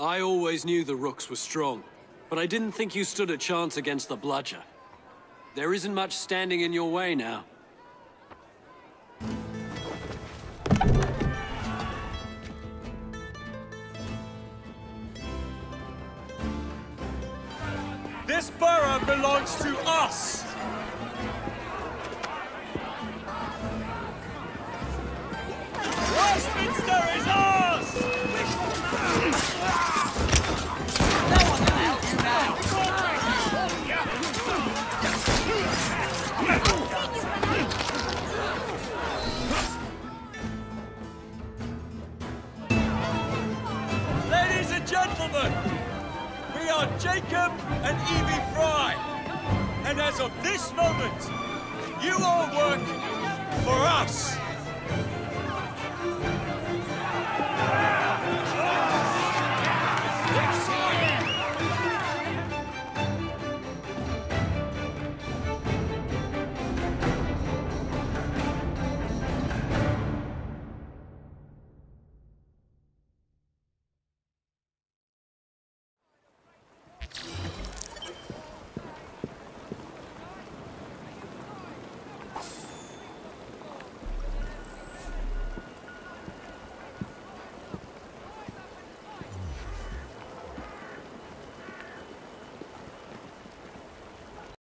I always knew the Rooks were strong, but I didn't think you stood a chance against the Bludger. There isn't much standing in your way now. This borough belongs to us! Westminster is ours! Gentlemen, we are Jacob and Evie Frye. And as of this moment, you all work for us.